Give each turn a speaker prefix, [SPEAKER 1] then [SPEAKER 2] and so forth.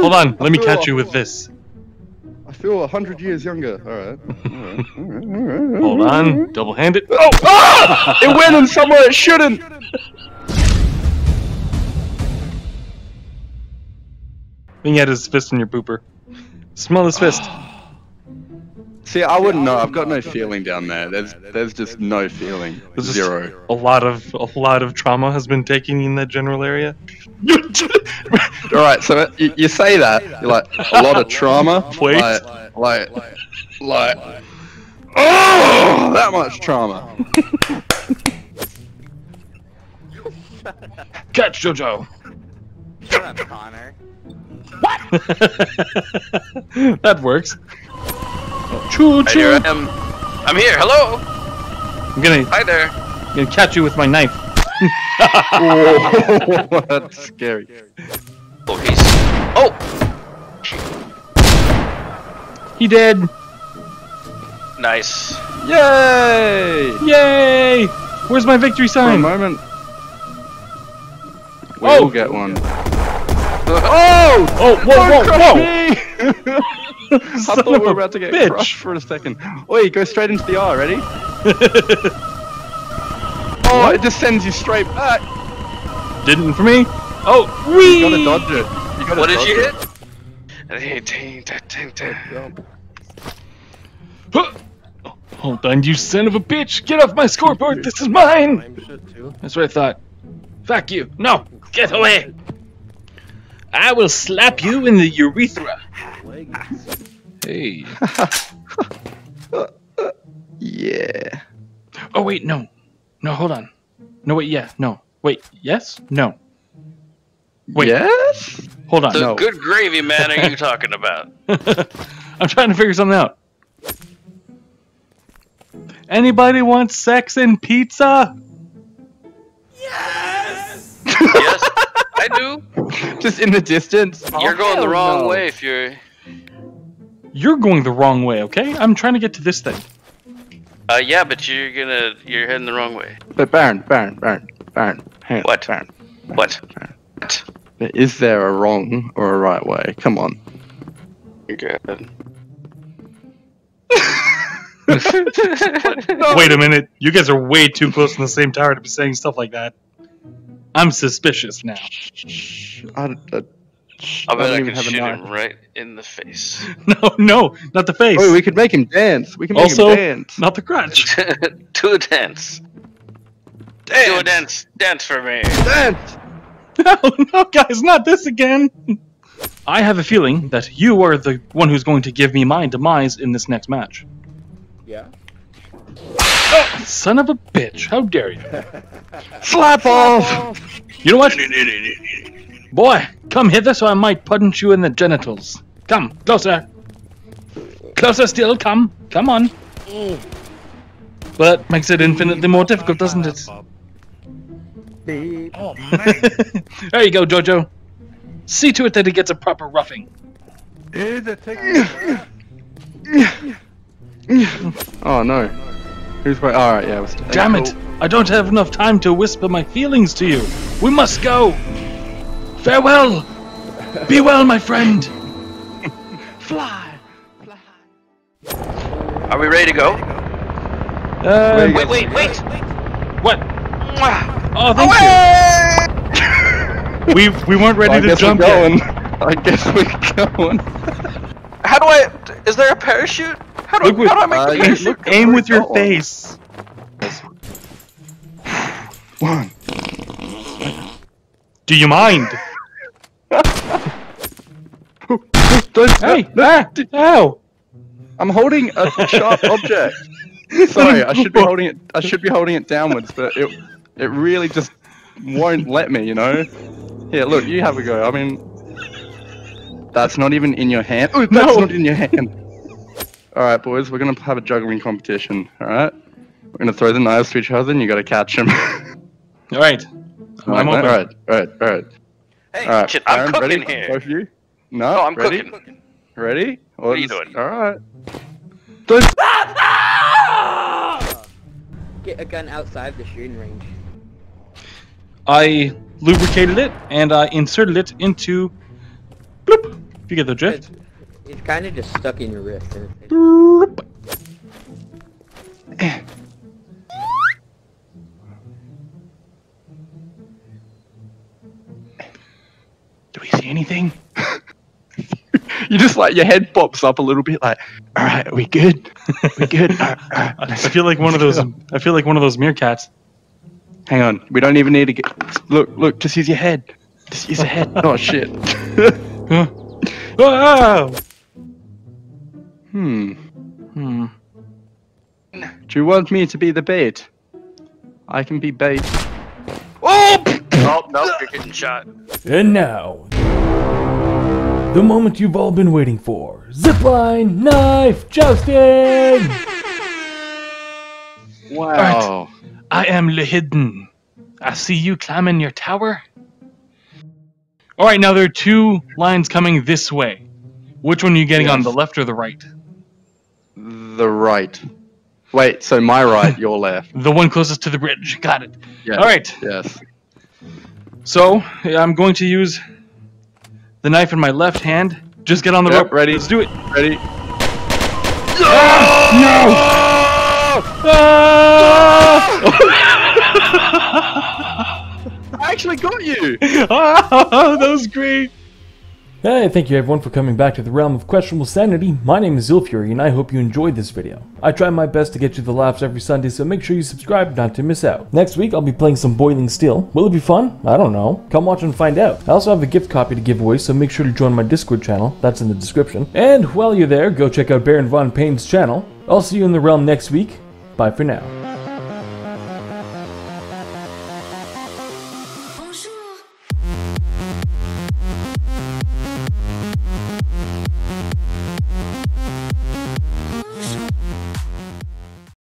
[SPEAKER 1] Hold on, let me
[SPEAKER 2] I
[SPEAKER 1] catch you with this.
[SPEAKER 2] I feel a hundred years younger. All right. All right. All right. All right.
[SPEAKER 1] Hold on, double handed.
[SPEAKER 2] Oh! Ah! It went in somewhere it shouldn't.
[SPEAKER 1] He had his fist in your pooper. Smell his fist.
[SPEAKER 2] See, I wouldn't know. I've got no feeling down there. There's, there's just no feeling.
[SPEAKER 1] There's
[SPEAKER 2] Zero.
[SPEAKER 1] A lot of a lot of trauma has been taken in that general area.
[SPEAKER 2] All right. So you, you say that you're like a lot of trauma.
[SPEAKER 1] Wait.
[SPEAKER 2] Like, like, like. Oh, that much trauma.
[SPEAKER 1] Catch Jojo.
[SPEAKER 3] Shut up, Connor.
[SPEAKER 1] that works. Choo
[SPEAKER 4] Right here I
[SPEAKER 1] choo.
[SPEAKER 4] am. Um, I'm here. Hello.
[SPEAKER 1] I'm gonna,
[SPEAKER 4] Hi there.
[SPEAKER 1] I'm gonna catch you with my knife.
[SPEAKER 2] Whoa, that's scary.
[SPEAKER 4] Oh, he's. Oh,
[SPEAKER 1] He did.
[SPEAKER 4] nice.
[SPEAKER 2] Yay!
[SPEAKER 1] Yay! Where's my victory sign?
[SPEAKER 2] For a moment. We
[SPEAKER 1] Oh.
[SPEAKER 2] will get one.
[SPEAKER 1] Oh! Oh! Whoa!
[SPEAKER 2] Don't
[SPEAKER 1] Whoa! Whoa!
[SPEAKER 2] I
[SPEAKER 1] Son
[SPEAKER 2] thought we were about to get
[SPEAKER 1] bitch.
[SPEAKER 2] crushed for a second. Oi, go straight into the R, ready? Oh, it just sends you straight back.
[SPEAKER 1] Didn't for me. Oh!
[SPEAKER 2] You gotta dodge it. You gotta
[SPEAKER 4] What did you
[SPEAKER 2] it.
[SPEAKER 4] hit?
[SPEAKER 1] Huh. Hold on, you son of a bitch! Get off my scoreboard! This is mine! That's what I thought. Fuck you! No! Get away! I will slap you in the urethra! Hey.
[SPEAKER 2] Yeah.
[SPEAKER 1] Oh, wait, no. No, hold on. No, wait, yeah, no. Wait, yes? No. Wait,
[SPEAKER 2] Yes?
[SPEAKER 1] hold on.
[SPEAKER 4] The
[SPEAKER 2] No.
[SPEAKER 4] good gravy man are you talking about?
[SPEAKER 1] I'm trying to figure something out. Anybody want sex and pizza?
[SPEAKER 4] yes, yes, I do.
[SPEAKER 2] Just in the distance.
[SPEAKER 4] You're
[SPEAKER 2] Oh,
[SPEAKER 4] going the wrong
[SPEAKER 2] no.
[SPEAKER 4] way if you're.
[SPEAKER 1] You're going the wrong way, okay? I'm trying to get to this thing.
[SPEAKER 4] Uh, yeah, but you're gonna. You're heading the wrong way.
[SPEAKER 2] But Baron, Baron, Baron, Baron. Hang on,
[SPEAKER 4] What?
[SPEAKER 2] Baron.
[SPEAKER 4] What? What?
[SPEAKER 2] Is there a wrong or a right way? Come on.
[SPEAKER 4] Good.
[SPEAKER 1] Wait a minute. You guys are way too close in the same tower to be saying stuff like that. I'm suspicious now.
[SPEAKER 2] I, I,
[SPEAKER 4] I bet
[SPEAKER 2] don't
[SPEAKER 4] I,
[SPEAKER 2] even
[SPEAKER 4] can
[SPEAKER 2] have a
[SPEAKER 4] shoot him right in the face.
[SPEAKER 1] No, no, not the face.
[SPEAKER 2] Oh, we could make him dance. We can make
[SPEAKER 1] also,
[SPEAKER 2] him dance.
[SPEAKER 1] not the crotch.
[SPEAKER 4] Do a dance. Do a dance. Dance for me.
[SPEAKER 2] Dance.
[SPEAKER 1] No, no, guys, not this again. I have a feeling that you are the one who's going to give me my demise in this next match.
[SPEAKER 3] Yeah.
[SPEAKER 1] Oh, son of a bitch, how dare you?
[SPEAKER 2] Slap off.
[SPEAKER 1] You know what? Boy, come hither so I might punch you in the genitals. Come, closer. Closer still, come. Come on. But that makes it infinitely more difficult, doesn't it?
[SPEAKER 5] Oh man,
[SPEAKER 1] there you go, Jojo. See to it that he gets a proper roughing.
[SPEAKER 5] dude, they're taking
[SPEAKER 2] Oh no. Who's wait? All right, yeah.
[SPEAKER 1] Damn it! I don't have enough time to whisper my feelings to you. We must go. Farewell. Be well, my friend.
[SPEAKER 2] Fly.
[SPEAKER 4] Are we ready to go?
[SPEAKER 1] Uh,
[SPEAKER 4] Wait, wait, wait.
[SPEAKER 1] what? Oh, thank you. We we weren't ready
[SPEAKER 2] I
[SPEAKER 1] to jump
[SPEAKER 2] we're
[SPEAKER 1] yet.
[SPEAKER 2] going. I guess we're going.
[SPEAKER 4] How do I? Is there a parachute? How do,
[SPEAKER 1] Look with-
[SPEAKER 4] how do I make
[SPEAKER 2] uh,
[SPEAKER 4] the parachute?
[SPEAKER 2] look-
[SPEAKER 1] Aim with your face.
[SPEAKER 2] One.
[SPEAKER 1] Do you mind?
[SPEAKER 2] Don't,
[SPEAKER 1] Hey,
[SPEAKER 2] no,
[SPEAKER 1] ah, ow.
[SPEAKER 2] I'm holding a sharp object. Sorry, I should be holding it. I should be holding it downwards, but it it really just won't let me. You know. Here, look. You have a go. I mean, that's not even in your hand. Oh, that's
[SPEAKER 1] No.
[SPEAKER 2] not in your hand. All right, boys. We're gonna have a juggling competition. All right. We're gonna throw the knives to each other, and you gotta catch them.
[SPEAKER 1] All right.
[SPEAKER 2] all
[SPEAKER 1] I'm
[SPEAKER 2] right,
[SPEAKER 1] open.
[SPEAKER 2] all right, all right, all right.
[SPEAKER 4] Hey,
[SPEAKER 2] All right.
[SPEAKER 4] shit, I'm
[SPEAKER 2] Aaron,
[SPEAKER 4] cooking
[SPEAKER 2] ready?
[SPEAKER 4] here.
[SPEAKER 2] Both of you? No,
[SPEAKER 4] No, I'm
[SPEAKER 2] ready?
[SPEAKER 4] cooking.
[SPEAKER 2] Ready?
[SPEAKER 4] What are you doing?
[SPEAKER 2] All right.
[SPEAKER 3] Get a gun outside the shooting range.
[SPEAKER 1] I lubricated it and I inserted it into bloop, If you get the drift.
[SPEAKER 3] It's, it's kind of just stuck in your wrist. and
[SPEAKER 2] just like your head pops up a little bit, like, all right, are we good? we good? All right, all right,
[SPEAKER 1] I feel like one of those. I feel like one of those meerkats.
[SPEAKER 2] Hang on, we don't even need to get. Look, look, just use your head. Just use your head. Oh shit.
[SPEAKER 1] Huh? Wow.
[SPEAKER 2] hmm.
[SPEAKER 1] Hmm.
[SPEAKER 2] Do you want me to be the bait? I can be bait. Oh!
[SPEAKER 4] Oh, no, you're getting shot.
[SPEAKER 6] And now, the moment you've all been waiting for zipline, knife, jousting!
[SPEAKER 2] Wow.
[SPEAKER 1] I am Lehidden. I see you climbing your tower. All right, now there are two lines coming this way. Which one are you getting on, the left or the right?
[SPEAKER 2] The right. Wait, so my right, your left.
[SPEAKER 1] The one closest to the bridge. Got it.
[SPEAKER 2] Yeah.
[SPEAKER 1] All right.
[SPEAKER 2] Yes.
[SPEAKER 1] So I'm going to use the knife in my left hand. Just get on the
[SPEAKER 2] Yep,
[SPEAKER 1] rope.
[SPEAKER 2] ready.
[SPEAKER 1] Let's do it.
[SPEAKER 2] Ready? Ah, ah! I actually got you.
[SPEAKER 1] oh, that was great.
[SPEAKER 6] Hey, thank you everyone for coming back to the realm of questionable sanity. My name is Illfury and I hope you enjoyed this video. I try my best to get you the laughs every Sunday, so make sure you subscribe not to miss out. Next week I'll be playing some Boiling Steel. Will it be fun? I don't know. Come watch and find out. I also have a gift copy to give away, so make sure to join my Discord channel. That's in the description. And while you're there, go check out Baron Von Payne's channel. I'll see you in the realm next week. Bye for now.